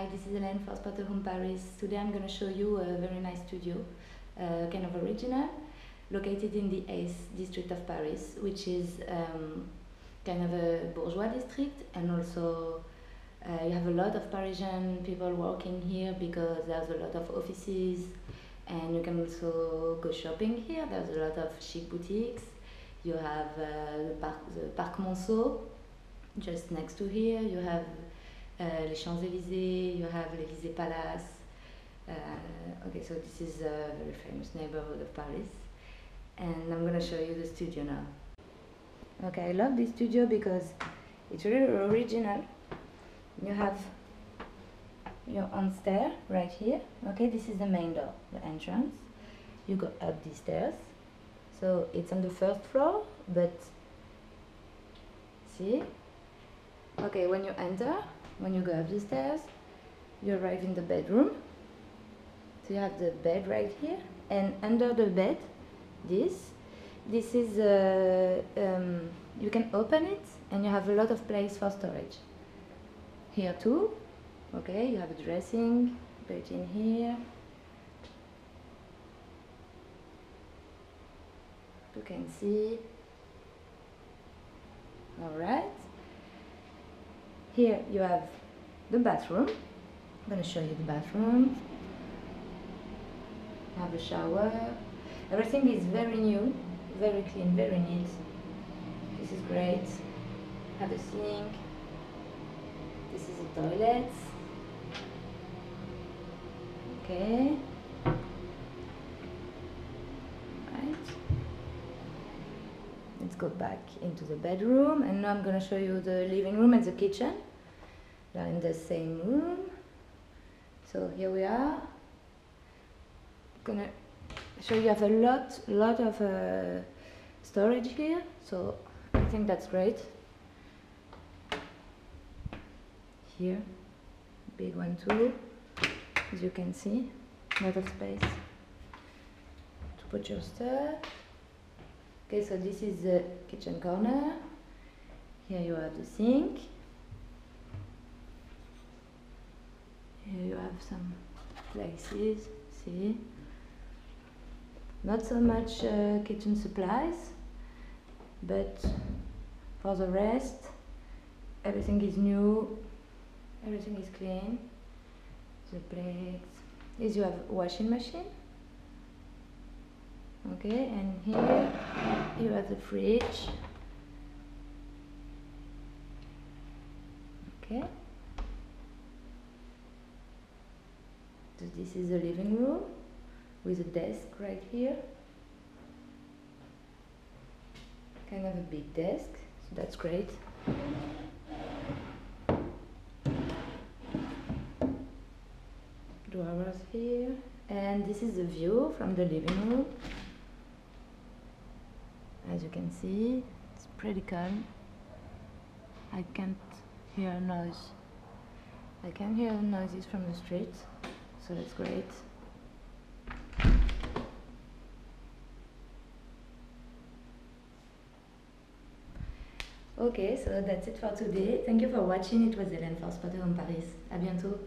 Hi, this is Hélène for Spotahome Paris. Today I'm going to show you a very nice studio, uh, kind of original, located in the 8th district of Paris, which is um, kind of a bourgeois district and also uh, you have a lot of Parisian people working here because there's a lot of offices and you can also go shopping here. There's a lot of chic boutiques. You have uh, the, Parc, the Parc Monceau just next to here. You have les Champs-Élysées, you have l'Élysée Palace. Uh, okay, so this is a very famous neighborhood of Paris. And I'm gonna show you the studio now. Okay, I love this studio because it's really original. You have your own stair right here. Okay, this is the main door, the entrance. You go up these stairs. So it's on the first floor, but see? Okay, when you enter, when you go up the stairs, you arrive in the bedroom. So you have the bed right here, and under the bed, this, this is, uh, um, you can open it, and you have a lot of place for storage. Here too, okay, you have a dressing, built in here. You can see. All right. Here you have the bathroom. I'm to show you the bathroom. Have a shower. Everything is very new, very clean, very neat. This is great. Have a sink. This is a toilet. Okay. Let's go back into the bedroom and now I'm going to show you the living room and the kitchen. They're in the same room. So here we are. Gonna show you have a lot, lot of uh, storage here. So I think that's great. Here, big one too. As you can see, a lot of space to put your stuff. Okay, so this is the kitchen corner. Here you have the sink. Here you have some places, see. Not so much uh, kitchen supplies, but for the rest, everything is new, everything is clean. The plates. Yes, you have washing machine. Okay, and here you have the fridge. Okay. So this is the living room with a desk right here. Kind of a big desk, so that's great. Drawers here, and this is the view from the living room. As you can see, it's pretty calm. I can't hear noise. I can hear noises from the street, so that's great. Ok, so that's it for today. Thank you for watching. It was Hélène for Spotahome Paris. À bientôt.